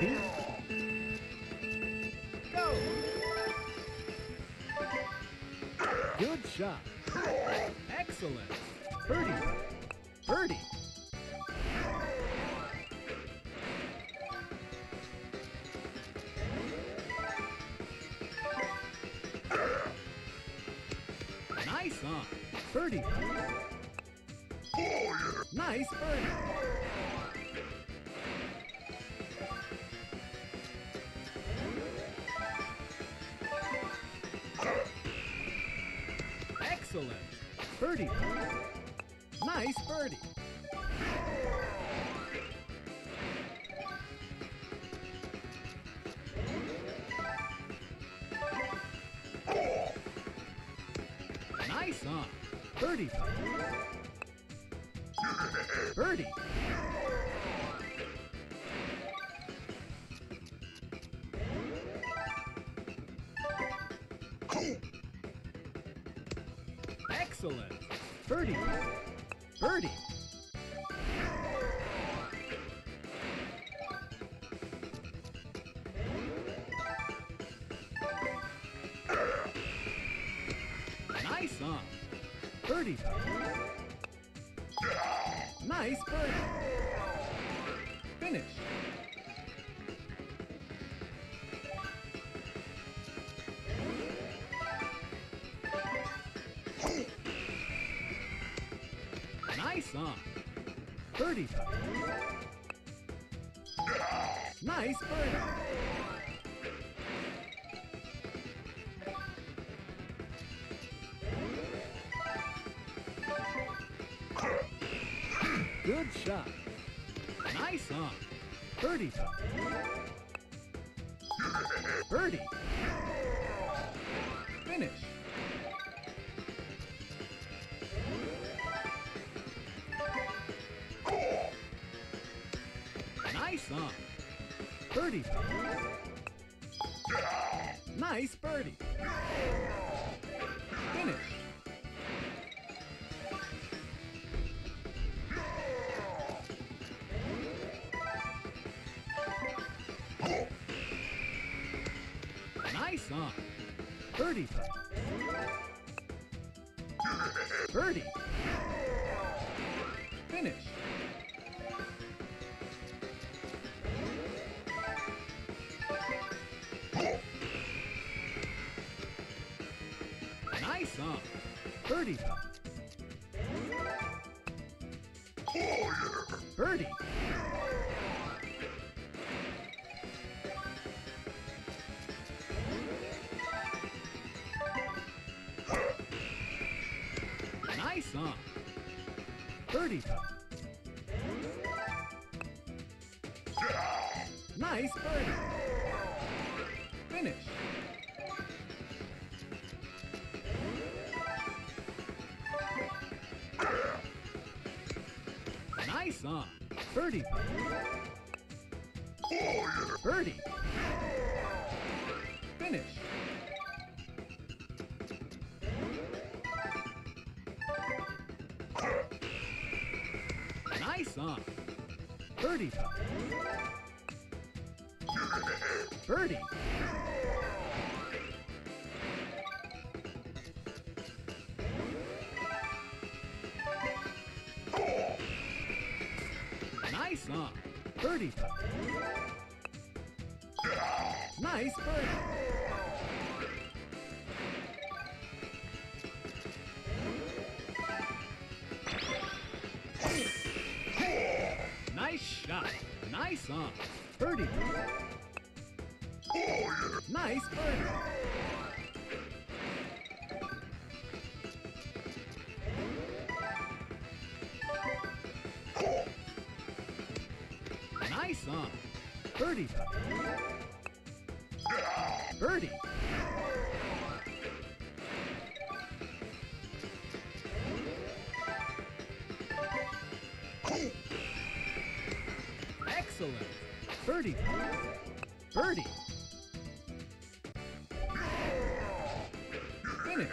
Ready? Go! Good shot. Excellent. Birdie. Birdie. Nice on. Birdie. Nice birdie. Excellent. Birdie. Nice birdie. Nice on. Birdie. Birdie. Excellent. Birdie. Birdie. Nice on. Birdie. Nice birdie. Nice on. Birdie. Nice birdie. Good shot. Nice on. Birdie. Birdie. Finish. Nice on. Birdie. Nice birdie. Finish. Nice on. Birdie. Birdie. Finish. Nice on. Birdie. Birdie. Nice on. Birdie. Nice birdie. Finish. On. Birdie. Birdie. Finish. Nice on. Birdie. Birdie. Nice on. Birdie. Nice birdie. Nice shot. Nice on. Birdie. Nice birdie. Nice on. Birdie puppy. Birdie. Excellent. Birdie puppy. Birdie. Finish.